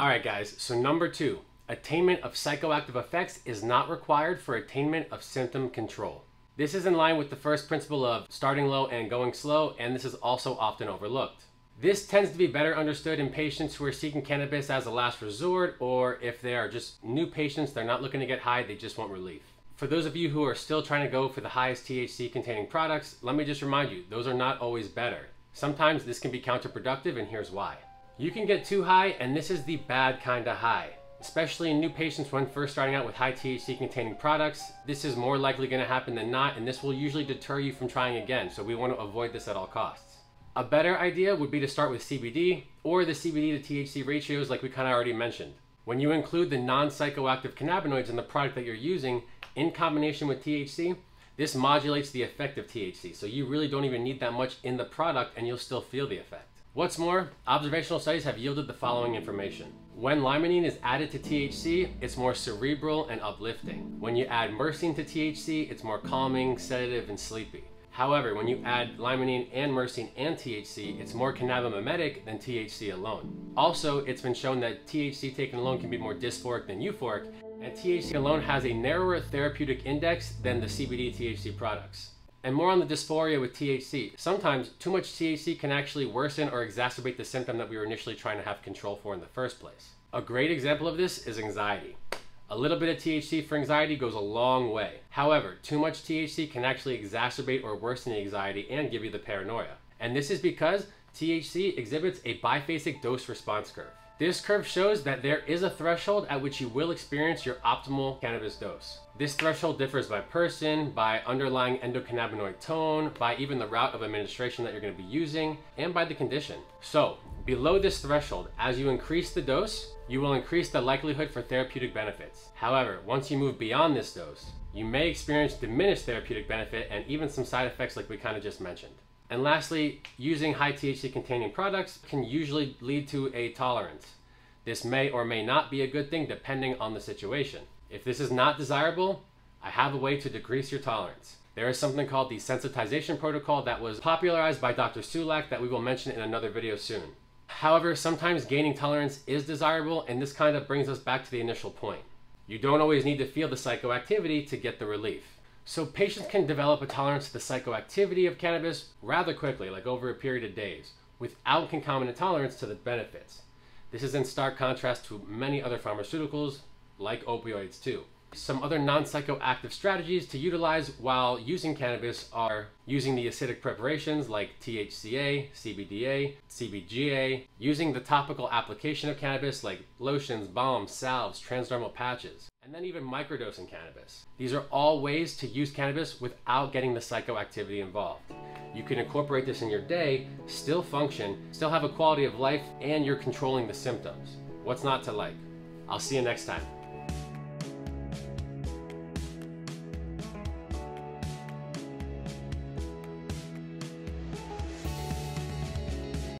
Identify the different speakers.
Speaker 1: All right, guys, so number two, attainment of psychoactive effects is not required for attainment of symptom control. This is in line with the first principle of starting low and going slow, and this is also often overlooked. This tends to be better understood in patients who are seeking cannabis as a last resort, or if they are just new patients, they're not looking to get high, they just want relief. For those of you who are still trying to go for the highest THC containing products, let me just remind you, those are not always better. Sometimes this can be counterproductive, and here's why. You can get too high, and this is the bad kind of high. Especially in new patients when first starting out with high THC containing products, this is more likely going to happen than not, and this will usually deter you from trying again, so we want to avoid this at all costs. A better idea would be to start with CBD or the CBD to THC ratios like we kind of already mentioned. When you include the non-psychoactive cannabinoids in the product that you're using in combination with THC, this modulates the effect of THC. So you really don't even need that much in the product and you'll still feel the effect. What's more, observational studies have yielded the following information. When limonene is added to THC, it's more cerebral and uplifting. When you add myrcene to THC, it's more calming, sedative, and sleepy. However, when you add limonene and myrcene and THC, it's more cannabidiol than THC alone. Also, it's been shown that THC taken alone can be more dysphoric than euphoric, and THC alone has a narrower therapeutic index than the CBD THC products. And more on the dysphoria with THC. Sometimes too much THC can actually worsen or exacerbate the symptom that we were initially trying to have control for in the first place. A great example of this is anxiety. A little bit of THC for anxiety goes a long way. However, too much THC can actually exacerbate or worsen the anxiety and give you the paranoia. And this is because THC exhibits a biphasic dose response curve. This curve shows that there is a threshold at which you will experience your optimal cannabis dose. This threshold differs by person, by underlying endocannabinoid tone, by even the route of administration that you're going to be using, and by the condition. So, below this threshold, as you increase the dose, you will increase the likelihood for therapeutic benefits. However, once you move beyond this dose, you may experience diminished therapeutic benefit and even some side effects like we kind of just mentioned. And lastly, using high THC containing products can usually lead to a tolerance. This may or may not be a good thing depending on the situation. If this is not desirable, I have a way to decrease your tolerance. There is something called the sensitization protocol that was popularized by Dr. Sulak that we will mention in another video soon. However, sometimes gaining tolerance is desirable, and this kind of brings us back to the initial point. You don't always need to feel the psychoactivity to get the relief. So patients can develop a tolerance to the psychoactivity of cannabis rather quickly, like over a period of days, without concomitant tolerance to the benefits. This is in stark contrast to many other pharmaceuticals, like opioids too. Some other non-psychoactive strategies to utilize while using cannabis are using the acidic preparations like THCA, CBDA, CBGA, using the topical application of cannabis like lotions, balms, salves, transdermal patches, and then even microdosing cannabis. These are all ways to use cannabis without getting the psychoactivity involved. You can incorporate this in your day, still function, still have a quality of life, and you're controlling the symptoms. What's not to like? I'll see you next time.